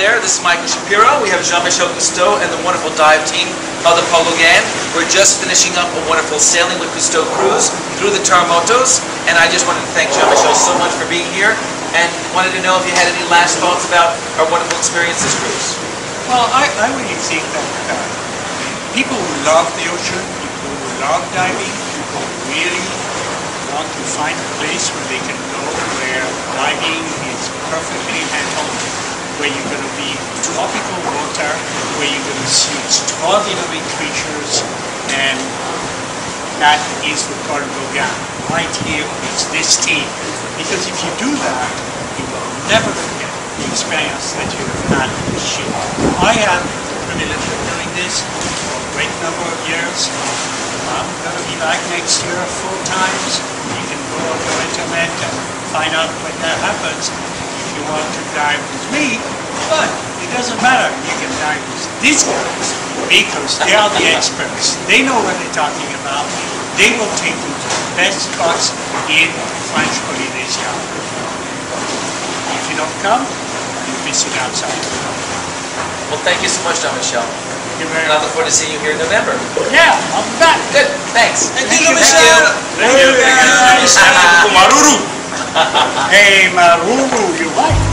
there. This is Michael Shapiro. We have Jean-Michel Cousteau and the wonderful dive team of the Paul Gauguin. We're just finishing up a wonderful sailing with Cousteau cruise through the Tuamotus, and I just wanted to thank Jean-Michel so much for being here, and wanted to know if you had any last thoughts about our wonderful experience this cruise. Well, I, I really think that uh, people who love the ocean, people who love diving, people really want to find a place where they can go where diving is handled, where you're going to be tropical water, where you're going to see extraordinary creatures, and that is the Paul Gauguin. Right here is this team. Because if you do that, you will never forget the experience that you have had. I had the privilege of doing this for a great number of years. I'm going to be back next year full times. You can go on the internet and find out when that happens you want to dive with me. But it doesn't matter. You can dive with these guys because they are the experts. They know what they're talking about. They will take you to the best spots in French Polynesia. If you don't come, you're missing out something. Well, thank you so much, Jean-Michel. You're very And I look forward to seeing you here in November. Yeah, I'm back. Good, thanks. Thank you, Jean-Michel. Thank you. Maruru. Hey, Maruru, you right.